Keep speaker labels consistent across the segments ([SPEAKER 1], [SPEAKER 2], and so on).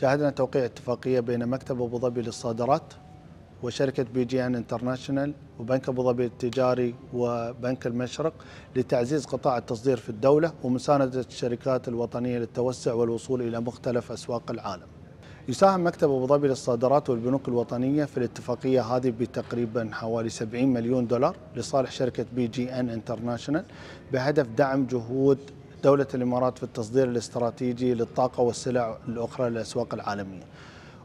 [SPEAKER 1] شاهدنا توقيع اتفاقية بين مكتب أبو ظبي للصادرات وشركة BGN International وبنك أبو ظبي التجاري وبنك المشرق لتعزيز قطاع التصدير في الدولة ومساندة الشركات الوطنية للتوسع والوصول إلى مختلف أسواق العالم. يساهم مكتب أبو ظبي للصادرات والبنوك الوطنية في الاتفاقية هذه بتقريبا حوالي 70 مليون دولار لصالح شركة BGN International بهدف دعم جهود دولة الإمارات في التصدير الاستراتيجي للطاقة والسلع الأخرى للأسواق العالمية.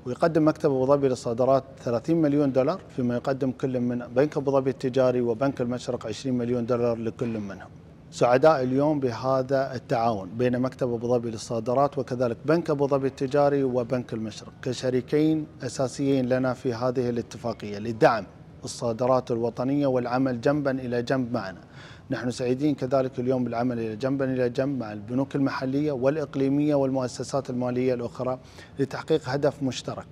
[SPEAKER 1] ويقدم مكتب أبو ظبي للصادرات 30 مليون دولار فيما يقدم كل من بنك أبو ظبي التجاري وبنك المشرق 20 مليون دولار لكل منهم. سعداء اليوم بهذا التعاون بين مكتب أبو ظبي للصادرات وكذلك بنك أبو ظبي التجاري وبنك المشرق. كشريكين أساسيين لنا في هذه الاتفاقية لدعم الصادرات الوطنية والعمل جنبا إلى جنب معنا. نحن سعيدين كذلك اليوم بالعمل إلى جنبا إلى جنب مع البنوك المحلية والإقليمية والمؤسسات المالية الأخرى لتحقيق هدف مشترك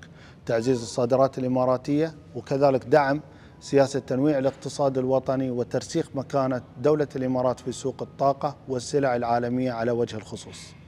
[SPEAKER 1] تعزيز الصادرات الإماراتية وكذلك دعم سياسة تنويع الاقتصاد الوطني وترسيخ مكانة دولة الإمارات في سوق الطاقة والسلع العالمية على وجه الخصوص.